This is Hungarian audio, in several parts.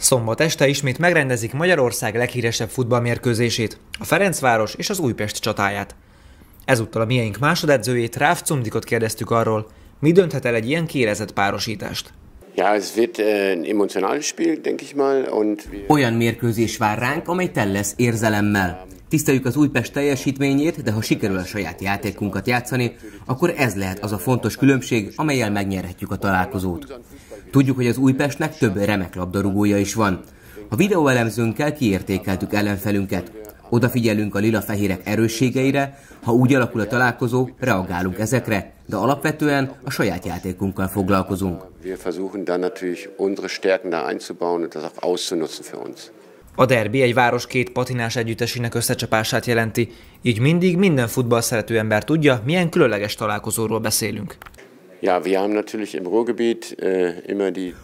Szombat este ismét megrendezik Magyarország leghíresebb futballmérkőzését, a Ferencváros és az Újpest csatáját. Ezúttal a miénk másodedzőjét, Ráf Cumdikot kérdeztük arról, mi dönthet el egy ilyen kérezett párosítást. Äh, Olyan mérkőzés vár ránk, amely tel lesz érzelemmel. Tiszteljük az Újpest teljesítményét, de ha sikerül a saját játékunkat játszani, akkor ez lehet az a fontos különbség, amelyel megnyerhetjük a találkozót. Tudjuk, hogy az Újpestnek több remek labdarúgója is van. A videóelemzőnkkel kiértékeltük ellenfelünket. Odafigyelünk a lila-fehérek erősségeire, ha úgy alakul a találkozó, reagálunk ezekre, de alapvetően a saját játékunkkal foglalkozunk. A derbi egy város két patinás együttesének összecsapását jelenti, így mindig minden futball szerető ember tudja, milyen különleges találkozóról beszélünk. Ja, wir haben natürlich im Ruhrgebiet äh,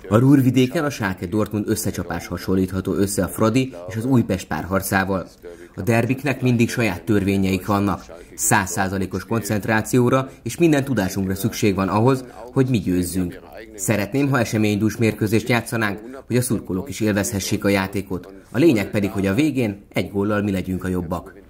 A Rúrvidéken a Schalke Dortmund összecsapás hasonlítható össze a Fradi és az Újpest párharcával. A derbiknek mindig saját törvényeik vannak. Százszázalékos koncentrációra és minden tudásunkra szükség van ahhoz, hogy mi győzzünk. Szeretném, ha eseménydús mérkőzést játszanánk, hogy a szurkolók is élvezhessék a játékot. A lényeg pedig, hogy a végén egy góllal mi legyünk a jobbak.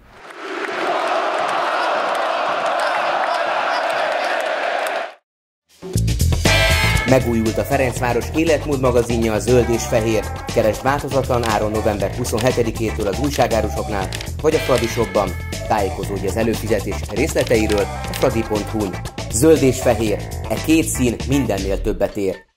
Megújult a Ferencváros életmód magazinja a Zöld és Fehér. Keresd változatlan áron november 27-től az újságárusoknál, vagy a Fradi Shopban. Tájékozódj az előfizetés részleteiről a fradi.hu-n. Zöld és Fehér. E két szín mindennél többet ér.